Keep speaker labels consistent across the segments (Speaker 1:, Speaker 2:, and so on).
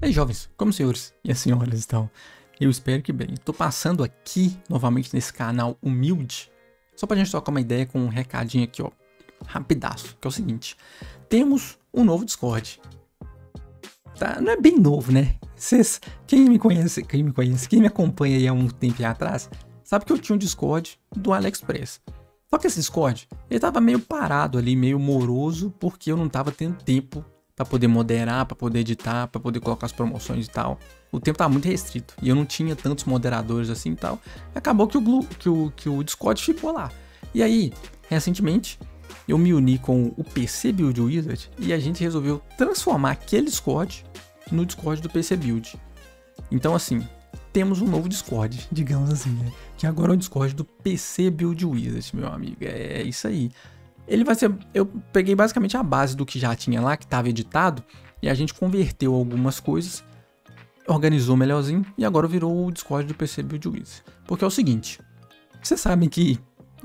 Speaker 1: Ei, jovens, como senhores e as senhoras estão? Eu espero que bem. Tô passando aqui novamente nesse canal humilde, só pra gente trocar uma ideia com um recadinho aqui, ó, rapidaço, que é o seguinte. Temos um novo Discord. Tá, não é bem novo, né? Quem me conhece, quem me conhece, quem me acompanha aí há um tempo atrás, sabe que eu tinha um Discord do AliExpress. Só que esse Discord, ele tava meio parado ali, meio moroso, porque eu não tava tendo tempo para poder moderar, para poder editar, para poder colocar as promoções e tal. O tempo estava muito restrito e eu não tinha tantos moderadores assim e tal. Acabou que o, que o, que o Discord ficou lá. E aí, recentemente, eu me uni com o PC Build Wizard e a gente resolveu transformar aquele Discord no Discord do PC Build. Então, assim, temos um novo Discord, digamos assim, né? Que agora é o Discord do PC Build Wizard, meu amigo. É isso aí. Ele vai ser. Eu peguei basicamente a base do que já tinha lá, que estava editado, e a gente converteu algumas coisas, organizou melhorzinho, e agora virou o Discord do PC Build Wiz. Porque é o seguinte: vocês sabem que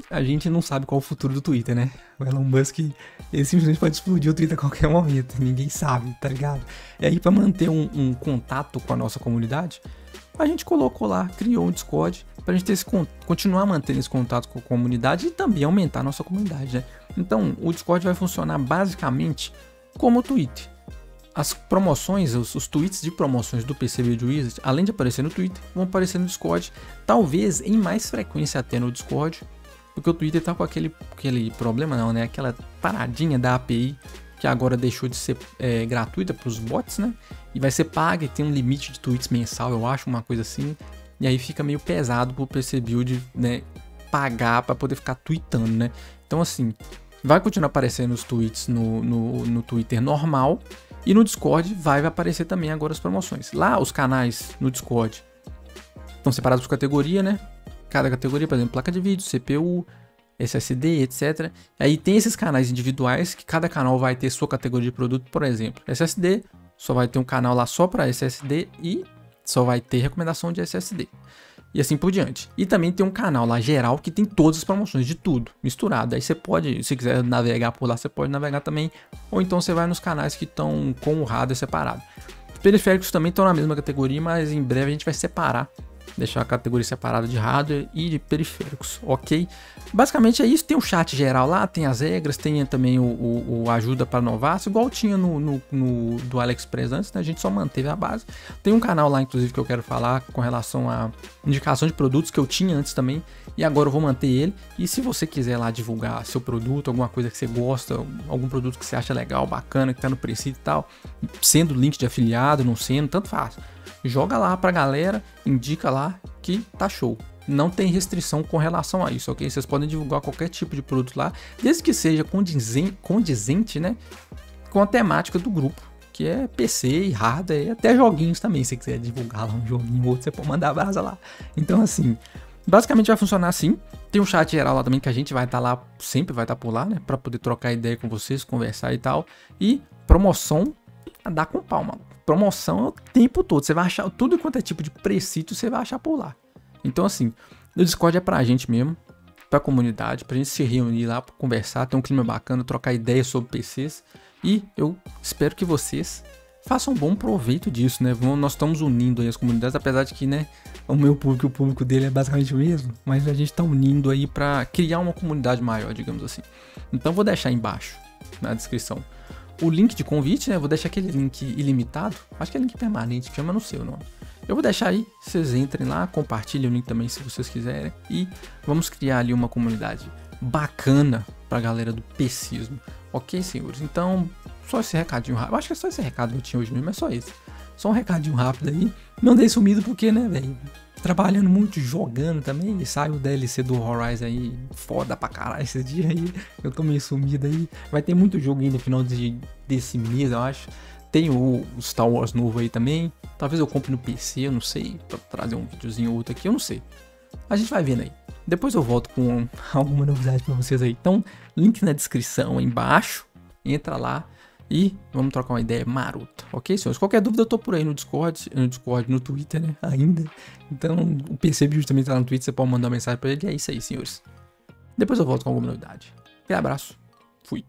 Speaker 1: a gente não sabe qual é o futuro do Twitter, né? O Elon Musk, ele simplesmente pode explodir o Twitter a qualquer momento, ninguém sabe, tá ligado? E aí, para manter um, um contato com a nossa comunidade, a gente colocou lá, criou um Discord para a gente ter esse, continuar mantendo esse contato com a comunidade e também aumentar a nossa comunidade, né? Então, o Discord vai funcionar basicamente como o Twitter. As promoções, os, os tweets de promoções do PC Build Wizard, além de aparecer no Twitter, vão aparecer no Discord, talvez em mais frequência até no Discord, porque o Twitter tá com aquele, aquele problema não, né? Aquela paradinha da API que agora deixou de ser é, gratuita para os bots, né? E vai ser paga e tem um limite de tweets mensal, eu acho, uma coisa assim. E aí fica meio pesado pro PC Build, né? Pagar para poder ficar tweetando, né? Então, assim, vai continuar aparecendo os tweets no, no, no Twitter normal. E no Discord vai aparecer também agora as promoções. Lá, os canais no Discord estão separados por categoria, né? Cada categoria, por exemplo, placa de vídeo, CPU, SSD, etc. Aí tem esses canais individuais que cada canal vai ter sua categoria de produto, por exemplo, SSD, só vai ter um canal lá só para SSD e só vai ter recomendação de SSD. E assim por diante. E também tem um canal lá geral que tem todas as promoções de tudo, misturado. Aí você pode, se quiser navegar por lá, você pode navegar também. Ou então você vai nos canais que estão com o hardware separado. Os periféricos também estão na mesma categoria, mas em breve a gente vai separar deixar a categoria separada de hardware e de periféricos, ok? Basicamente é isso, tem o chat geral lá, tem as regras, tem também o, o, o ajuda para novatos, igual tinha no, no, no, do AliExpress antes, né? a gente só manteve a base. Tem um canal lá, inclusive, que eu quero falar com relação a indicação de produtos que eu tinha antes também, e agora eu vou manter ele. E se você quiser lá divulgar seu produto, alguma coisa que você gosta, algum produto que você acha legal, bacana, que tá no preço e tal, sendo link de afiliado, não sendo, tanto faz joga lá pra galera, indica lá que tá show. Não tem restrição com relação a isso, ok? Vocês podem divulgar qualquer tipo de produto lá, desde que seja condizente, condizente né? Com a temática do grupo, que é PC e hardware, e até joguinhos também. Se quiser divulgar lá um joguinho ou outro, você pode mandar brasa lá. Então, assim, basicamente vai funcionar assim. Tem um chat geral lá também que a gente vai estar tá lá, sempre vai estar tá por lá, né? Pra poder trocar ideia com vocês, conversar e tal. E promoção a dar com pau, mano promoção o tempo todo. Você vai achar tudo quanto é tipo de precito, você vai achar por lá. Então, assim, o Discord é pra gente mesmo, pra comunidade, pra gente se reunir lá, pra conversar, ter um clima bacana, trocar ideias sobre PCs. E eu espero que vocês façam um bom proveito disso, né? Nós estamos unindo aí as comunidades, apesar de que, né, o meu público e o público dele é basicamente o mesmo, mas a gente está unindo aí para criar uma comunidade maior, digamos assim. Então vou deixar embaixo na descrição o link de convite, né? vou deixar aquele link ilimitado. Acho que é link permanente, chama no seu nome. Eu vou deixar aí, vocês entrem lá, compartilhem o link também se vocês quiserem. E vamos criar ali uma comunidade bacana pra galera do PCismo. Ok, senhores? Então, só esse recadinho rápido. Eu acho que é só esse recado que eu tinha hoje mesmo, é só esse. Só um recadinho rápido aí. Não dei sumido porque, né, velho? Trabalhando muito, jogando também. E sai o DLC do Horizon aí, foda pra caralho esses dias aí. Eu tô meio sumido aí. Vai ter muito jogo aí no final de, desse mês, eu acho. Tem o Star Wars novo aí também. Talvez eu compre no PC, eu não sei. Pra trazer um videozinho ou outro aqui, eu não sei. A gente vai vendo aí. Depois eu volto com alguma novidade pra vocês aí. Então, link na descrição aí embaixo. Entra lá e vamos trocar uma ideia marota, ok, senhores? Qualquer dúvida eu tô por aí no Discord, no Discord, no Twitter, né? Ainda. Então, o PC Build também tá no Twitter, você pode mandar uma mensagem pra ele. É isso aí, senhores. Depois eu volto com alguma novidade. Um abraço. Fui.